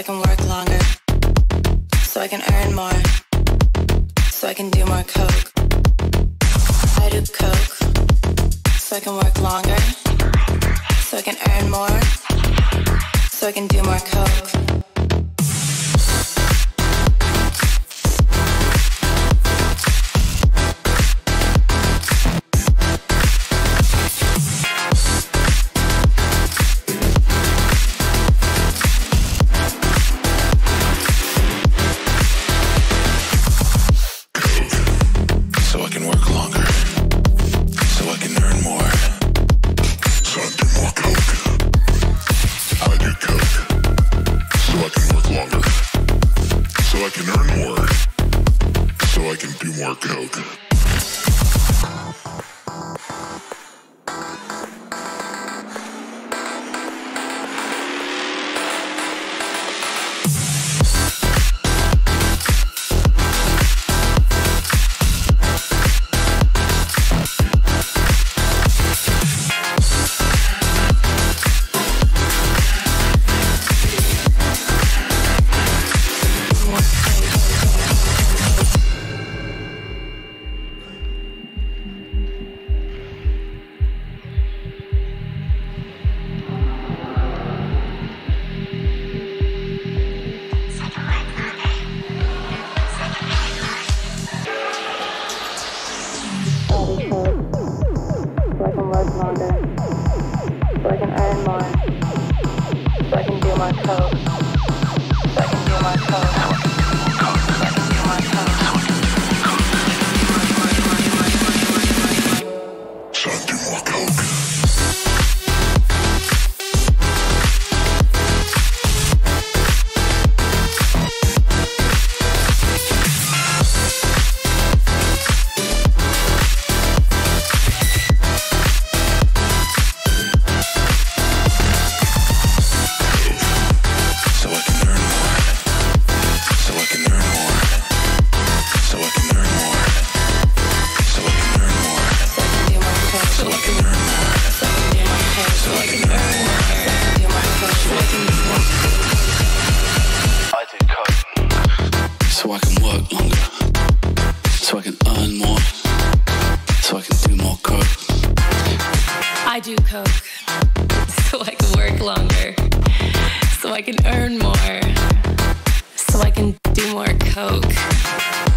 I can work longer, so I can earn more, so I can do more coke. I do coke, so I can work longer, so I can earn more, so I can do more coke. And do more coke.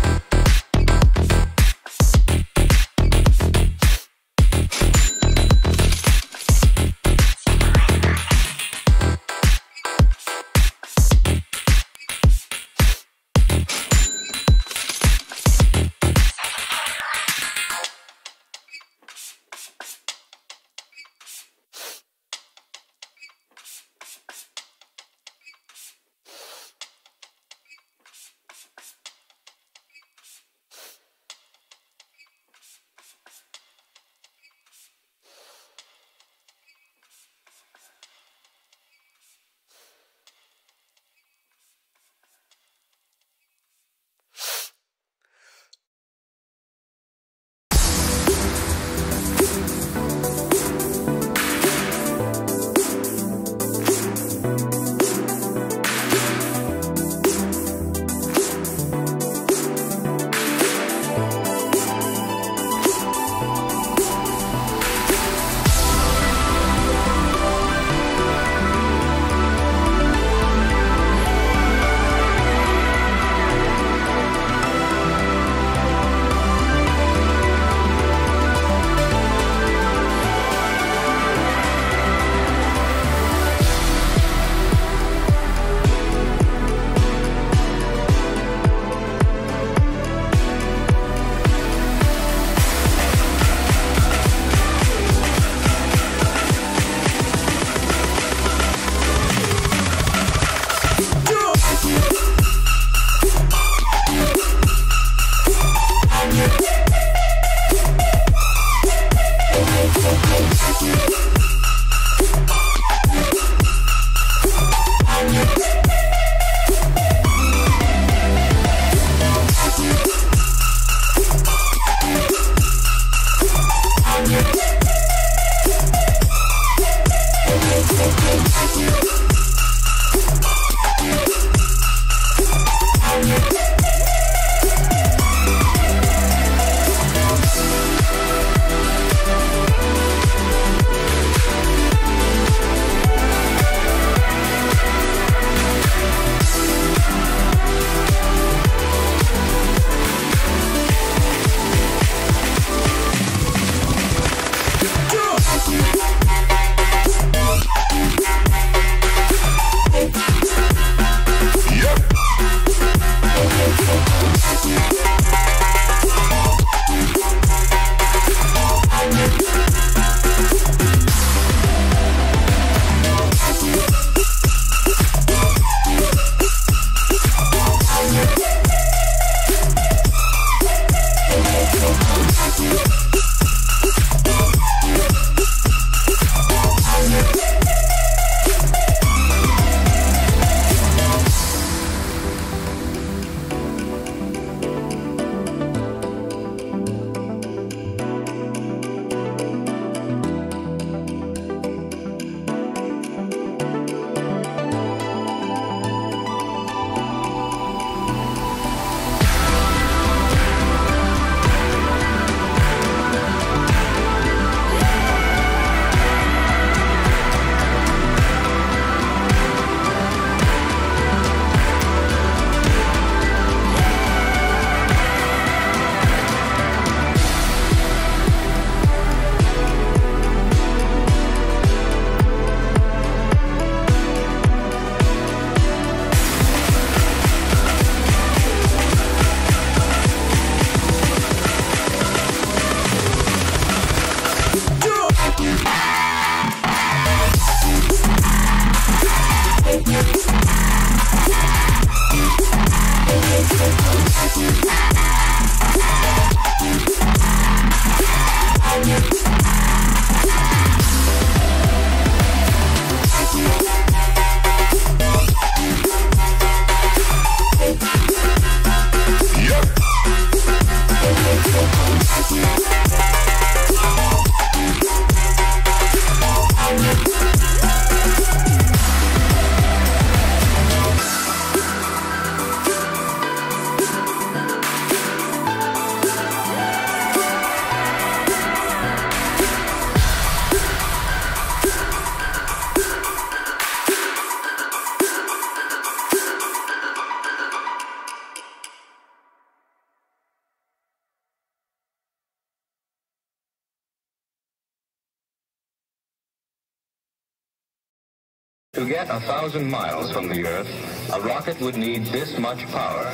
To get a thousand miles from the Earth, a rocket would need this much power.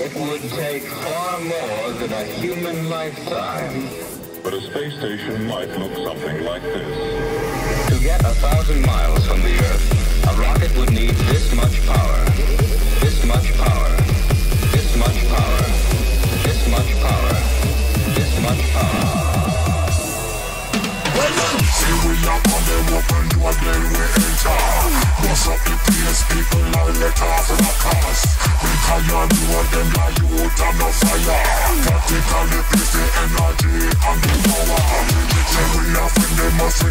It would take far more than a human lifetime. But a space station might look something like this. To get a thousand miles from the Earth, a rocket would need this much power. This much power. This much power. This much power. This much power. See we up on them open door, then we enter. Bust up the place, people let off the youth and fire. Practically place the energy and the power. Say we are friend, they must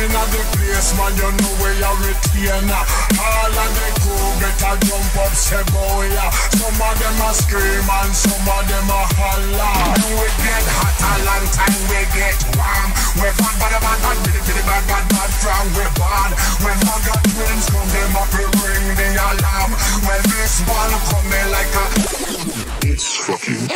At the place man you know where you retainer All of the crew better jump up say boy. Some of them a scream and some of them a holler When we get hot a long time we get warm We bad bad bad bad bitty bitty bad bad bad from we born When got twins come them up we ring the alarm When this one coming like a It's fucking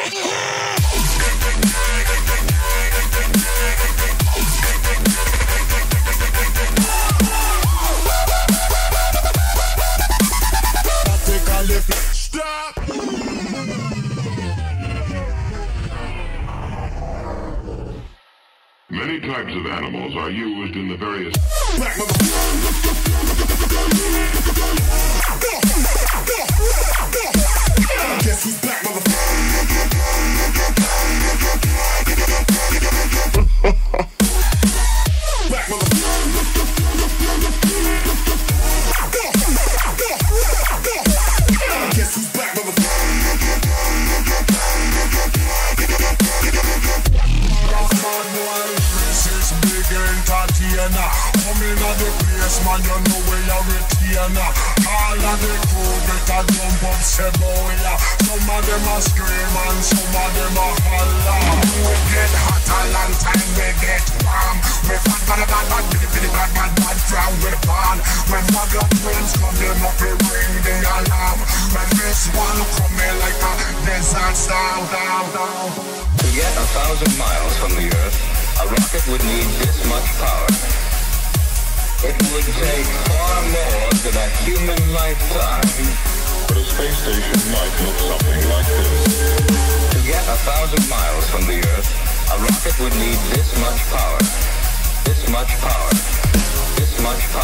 are used in the various you know retainer All of the crew better jump up, yeah. Uh, some of them a scream and some of them a holler We get hot a long time, we get warm We bad, bad, bad, bad, bitty, bitty, bad, bad, bad from we born When blood twins come, them up, we ring the alarm When this one coming like a desert down To get a thousand miles from the Earth, a rocket would need this much power. It would take far more than a human lifetime. But a space station might look something like this. To get a thousand miles from the Earth, a rocket would need this much power. This much power. This much power.